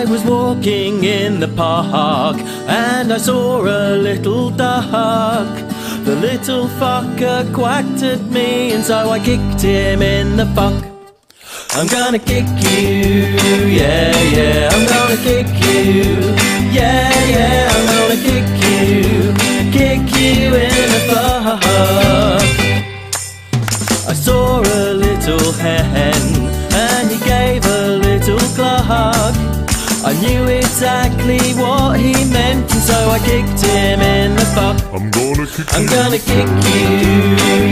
I was walking in the park and I saw a little duck. The little fucker quacked at me and so I kicked him in the fuck. I'm gonna kick you, yeah, yeah, I'm gonna kick you, so I kicked him in the fuck. I'm gonna kick I'm gonna kick you,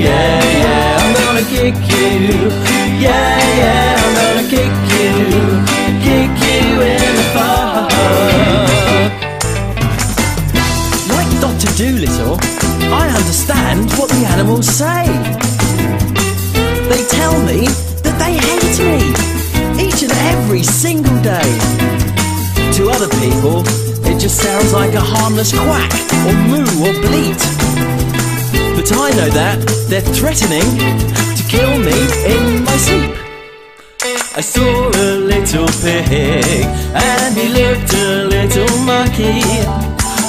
yeah, yeah, I'm gonna kick you, yeah, yeah, I'm gonna kick you, kick you in the fuck. Like Doctor Dolittle, I understand what the animals say. They tell me that they hate me each and every single day. To other people, just sounds like a harmless quack or moo or bleat. But I know that they're threatening to kill me in my sleep. I saw a little pig and he looked a little mucky.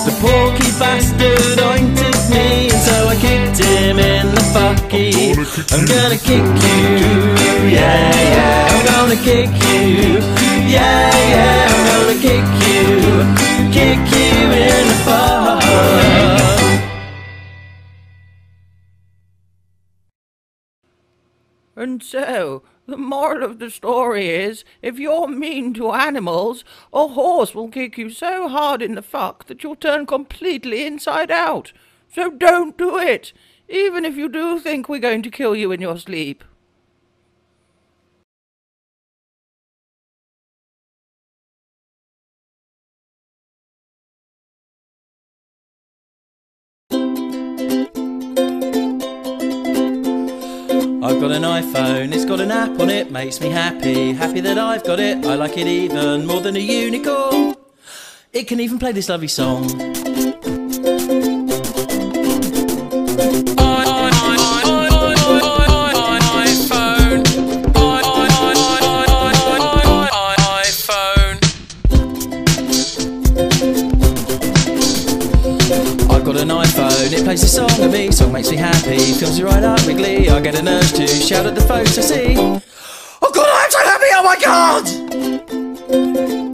The porky bastard oinked at me and so I kicked him in the fucky. I'm gonna kick you, yeah, yeah, I'm gonna kick you, yeah, yeah, I'm gonna kick you, kick you in the fuck. And so, the moral of the story is if you're mean to animals, a horse will kick you so hard in the fuck that you'll turn completely inside out. So don't do it, even if you do think we're going to kill you in your sleep. Got an iPhone, it's got an app on it, makes me happy. Happy that I've got it, I like it even more than a unicorn. It can even play this lovely song. Happy, fills right up wiggly. I get an urge to shout at the folks I see. Oh god, I'm so happy, oh my god!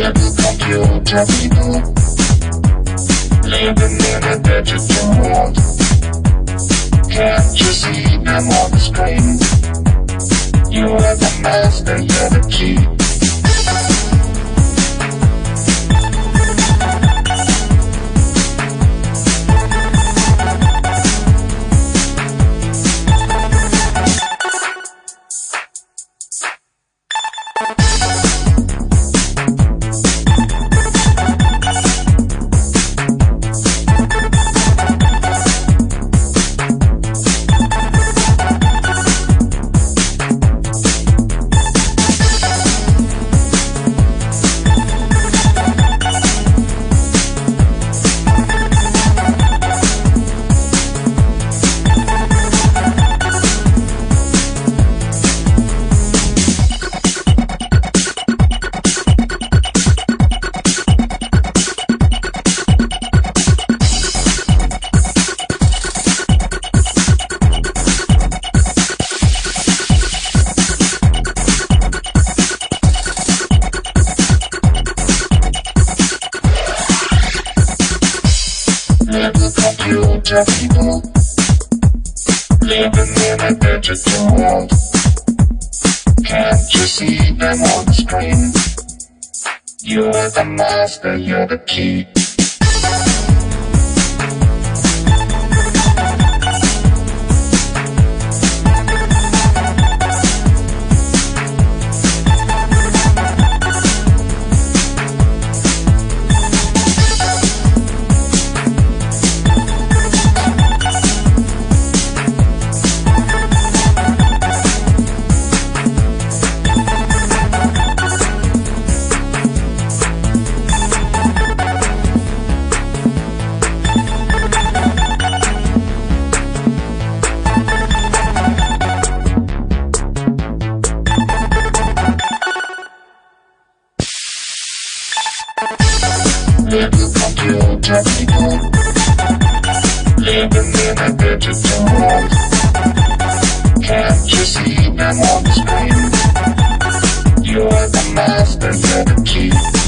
Let's computer people living in a digital world. Can't you see them on the screen? You are the master, the key. People living in a digital world. Can't you see them on the screen? You're the master, you're the key. Can't you see on the screen? You're the master, you're the key.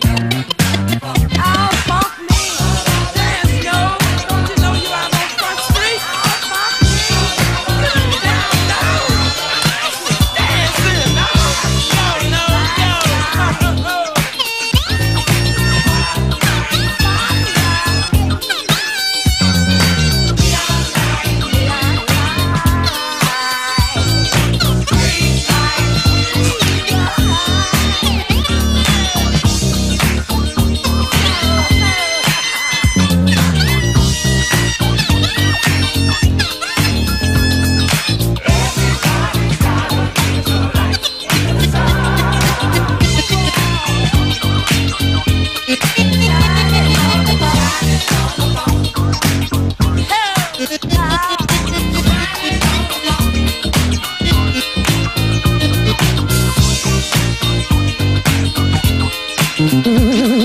Mm-hmm.